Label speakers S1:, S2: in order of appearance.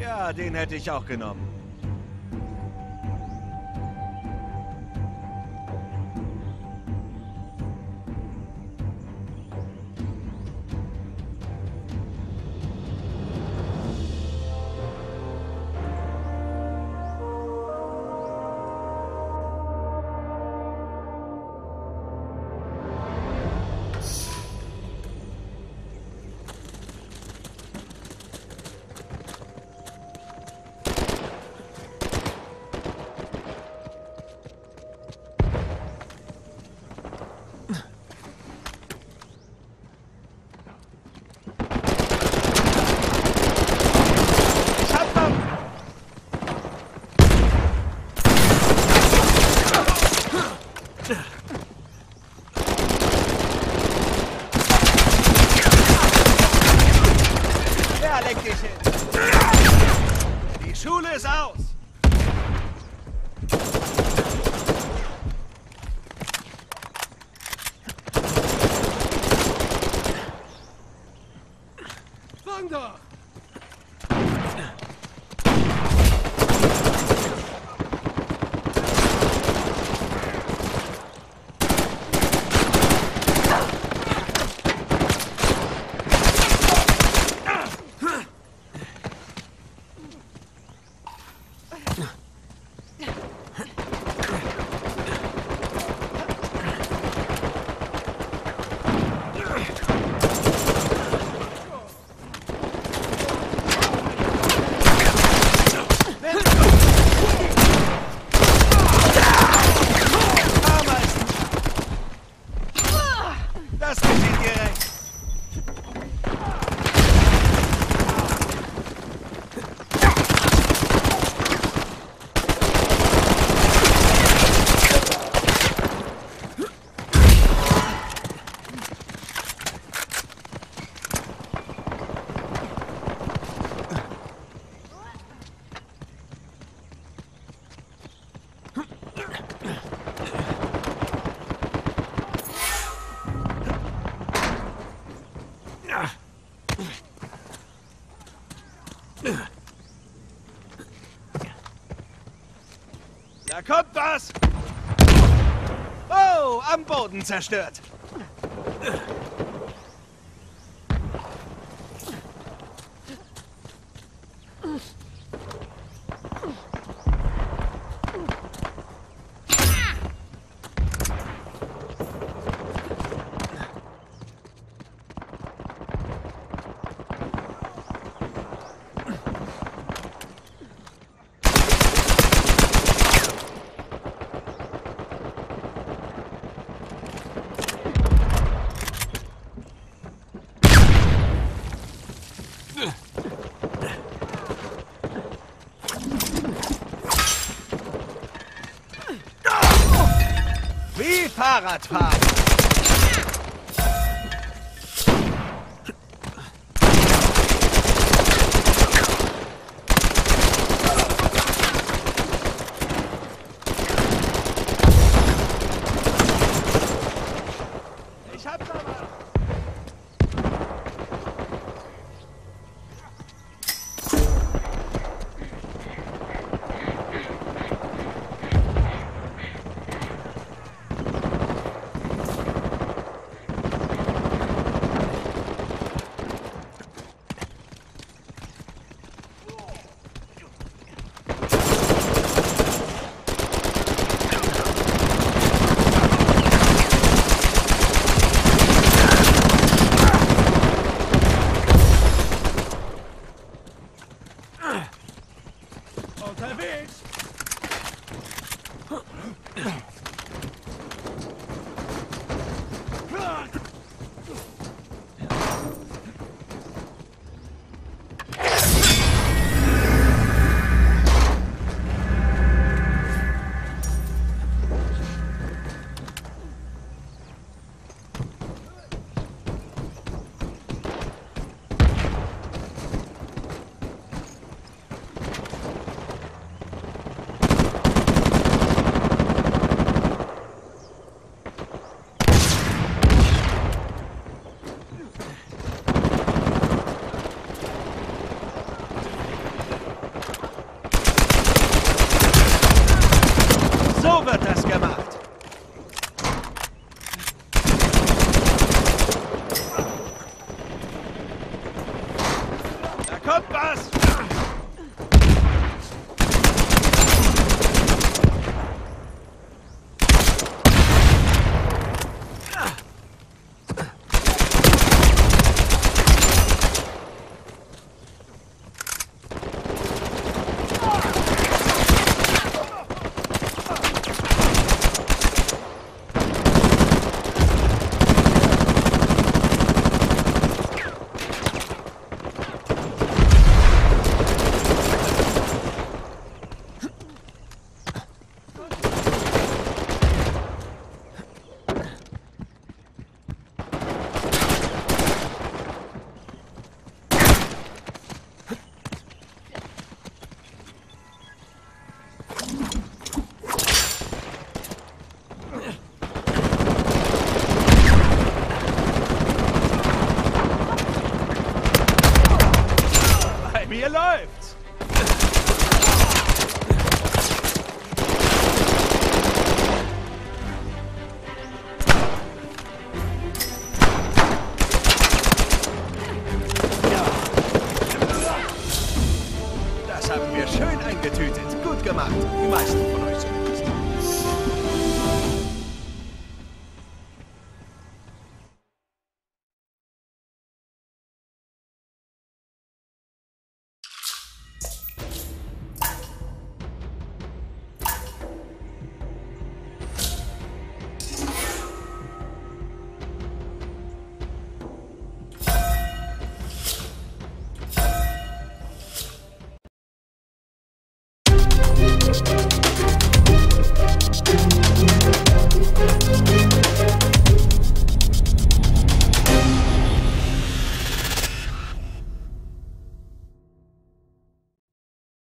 S1: Ja, den hätte ich auch genommen. ours. Thunder! Da kommt was! Oh, am Boden zerstört. Fahrradfahren. Camargo. E mais telefonões.